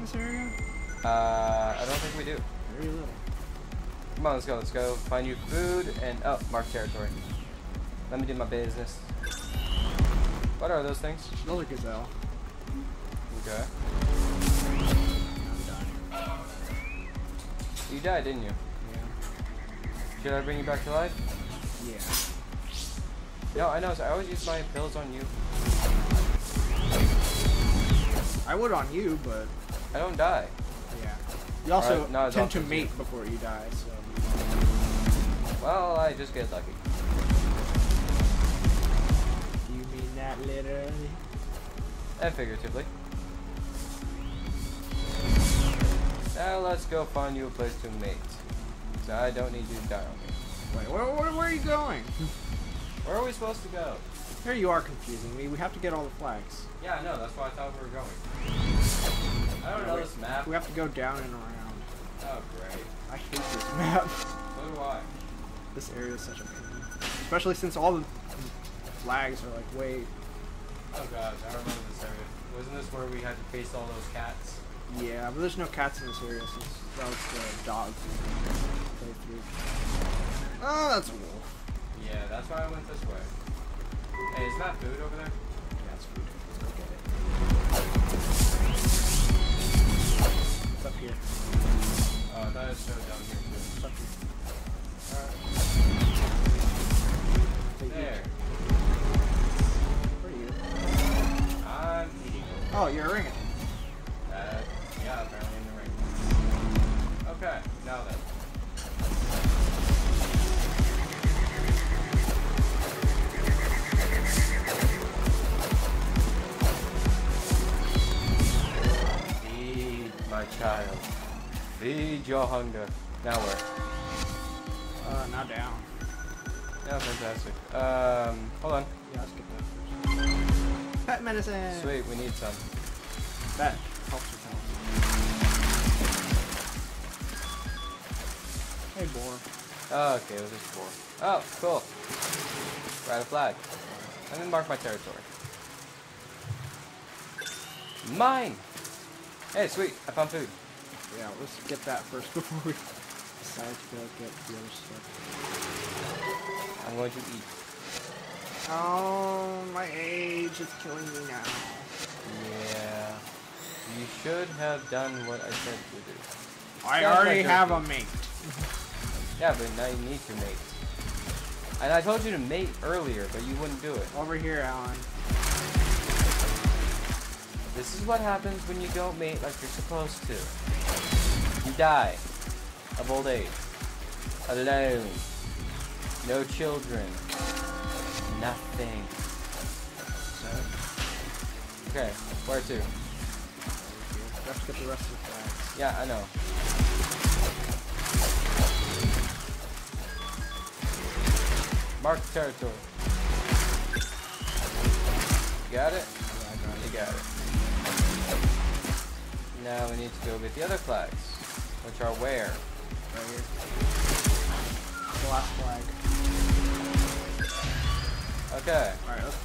in this area? Uh, I don't think we do. Very little. Come on, let's go. Let's go find you food and oh, mark territory. Let me do my business. What are those things? Those are gazelle. Okay. You died, didn't you? Yeah. Should I bring you back to life? Yeah. No, I know. So I always use my pills on you. I would on you, but I don't die. yeah. You also Alright, now tend to mate before you die, so. Well, I just get lucky. You mean that literally? And figuratively. Now let's go find you a place to mate. So I don't need you to die on me. Wait, where, where, where are you going? Where are we supposed to go? Here you are confusing me. We have to get all the flags. Yeah, I know. That's why I thought we were going. I don't know this map. We have to go down and around. Oh, great. I hate this map. So do I. this area is such a pain. Especially since all the flags are like way. Oh god, I remember this area. Wasn't this where we had to face all those cats? Yeah, but there's no cats in this area since that was the dogs we played through. Oh, that's a wolf. Yeah, that's why I went this way. Hey, is that food over there? Oh, Feed your hunger. Now where? Uh, now down. Yeah, fantastic. Um, hold on. Yeah, let's get that first. Pet medicine. Sweet, we need some. That helps with health. Hey, boar. Oh, okay, it was just four. Oh, cool. Right a flag. Let me mark my territory. Mine! Hey, sweet, I found food. Yeah, let's get that first before we decide to go get the other stuff. I'm going to eat. Oh, my age is killing me now. Yeah. You should have done what I said to do. I Sounds already like have a mate. Yeah, but now you need to mate. And I told you to mate earlier, but you wouldn't do it. Over here, Alan. This is what happens when you don't mate like you're supposed to. Die of old age. Alone. No children. Nothing. Okay, where to? Let's get the rest of the flags. Yeah, I know. Mark the territory. Got it? Yeah, I got You got it. Now we need to go get the other flags, which are where? Right here. The last flag. Okay, Alright, let's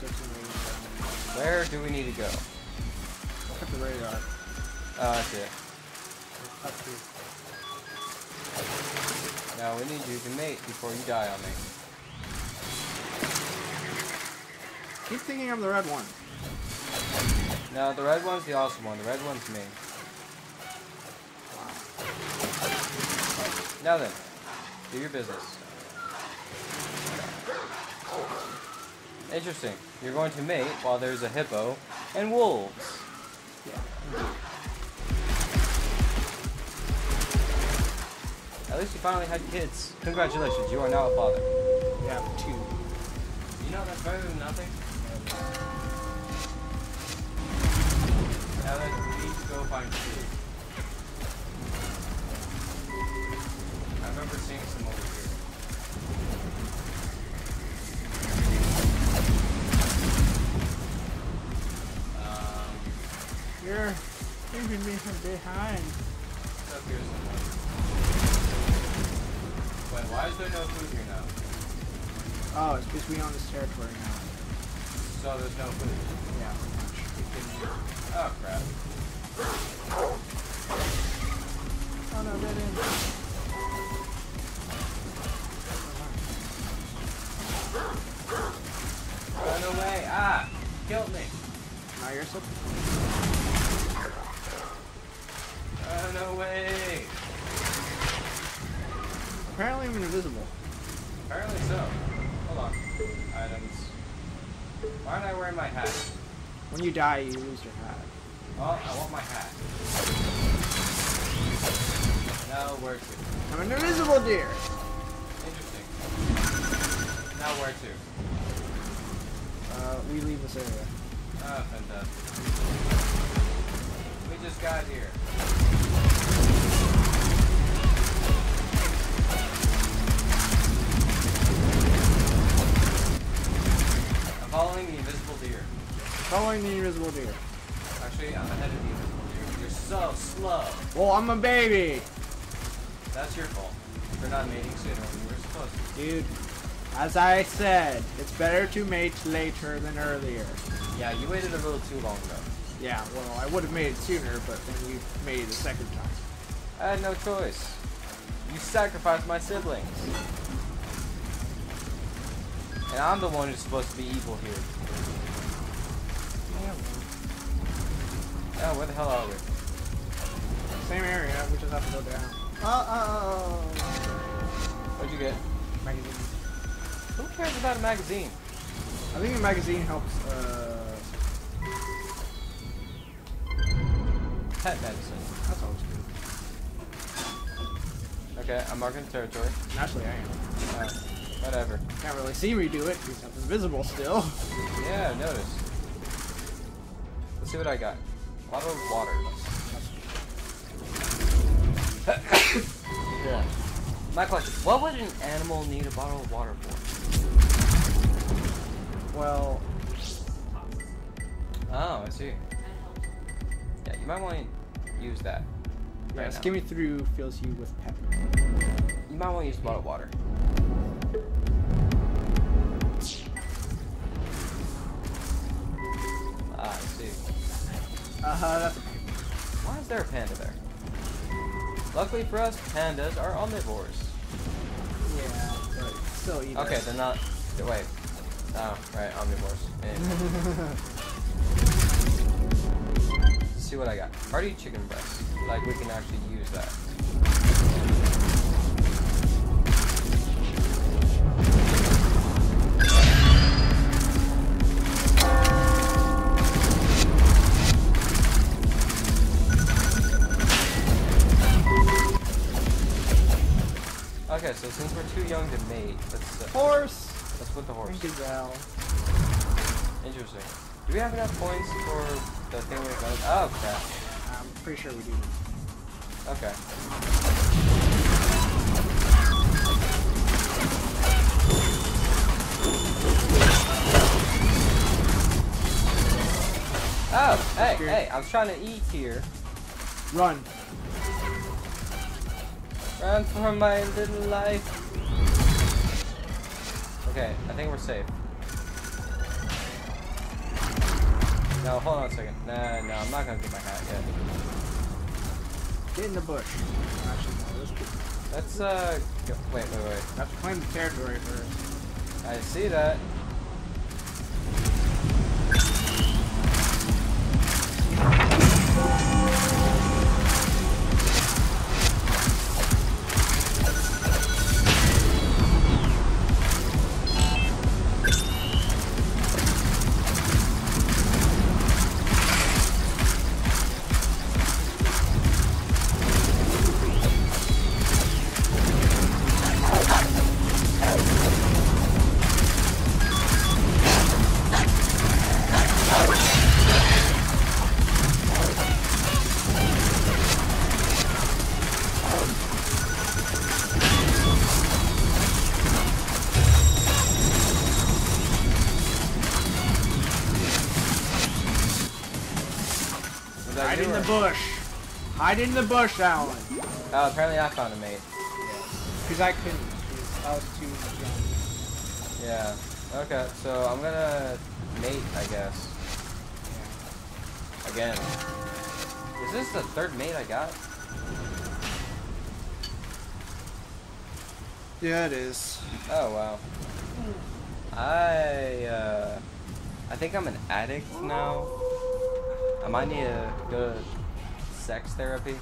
go to the radar. where do we need to go? Look at the radar. Oh, I see it. Up here. Now we need you to mate before you die on me. Keep thinking I'm the red one. Now the red one's the awesome one. The red one's me. Now then, do your business. Interesting. You're going to mate while there's a hippo and wolves. Yeah. At least you finally had kids. Congratulations, you are now a father. We have two. You know that's better than nothing. Now then, we need to go find leaving me from behind. it's up here somewhere. Wait, why is there no food here now? Oh, it's because we own this territory now. So there's no food. Yeah. Oh crap. Oh no, dead end. Run away! Ah! Killed me! Now you're so. Run away! Apparently I'm invisible. Apparently so. Hold on. Items. Why aren't I wearing my hat? When you die, you lose your hat. Oh, I want my hat. Now where to? I'm an invisible deer. Interesting. Now where to? Uh, we leave this area. Ah, fantastic. We just got here. Following the invisible deer. Actually, I'm ahead of the invisible deer. You're so slow. Well, I'm a baby, That's your fault for not mating sooner when were supposed to. dude. As I said, it's better to mate later than earlier. Yeah, you waited a little too long though. Yeah, well, I would have made it sooner, but then you made it a second time. I had no choice. You sacrificed my siblings. And I'm the one who's supposed to be evil here. Oh, where the hell are we? Same area, we just have to go down. Uh-oh. What'd you get? Magazine. Who cares about a magazine? I think a magazine helps, uh... Pet medicine. That's always good. Okay, I'm marking territory. Naturally, I am. Uh, whatever. Can't really see me do it because I'm invisible still. Yeah, notice. Let's see what I got. Bottle of water. yeah. My question: What would an animal need a bottle of water for? Well, Oh, I see. Yeah, you might want to use that. yeah, right skimming through fills you with pep. You might want to use a bottle of water. That's Why is there a panda there? Luckily for us, pandas are omnivores. Yeah, but still eat Okay, they're not. They're, Wait. Oh, right, omnivores. Let's see what I got. Party chicken breast. Like we can actually use that. Okay, so since we're too young to mate, let's uh, Horse let's put the horse. gazelle. Interesting. Do we have enough points for the thing we're going? Oh crap. I'm pretty sure we do. Okay. Oh, hey, hey, I was trying to eat here. Run. Run for my little life. Okay, I think we're safe. No, hold on a second. Nah, no, I'm not gonna get my hat yet. Get in the bush. Actually, no, let's, get, Let's, uh, go. wait, wait, wait. have to claim the territory first. I see that. Hide in the bush. Hide in the bush, Alan. Oh, apparently I found a mate. Because I couldn't. 'cause I was too young. Yeah. Okay, so I'm gonna mate, I guess. Again. Is this the third mate I got? Yeah, it is. Oh wow. I uh, I think I'm an addict now. I might need to go to sex therapy.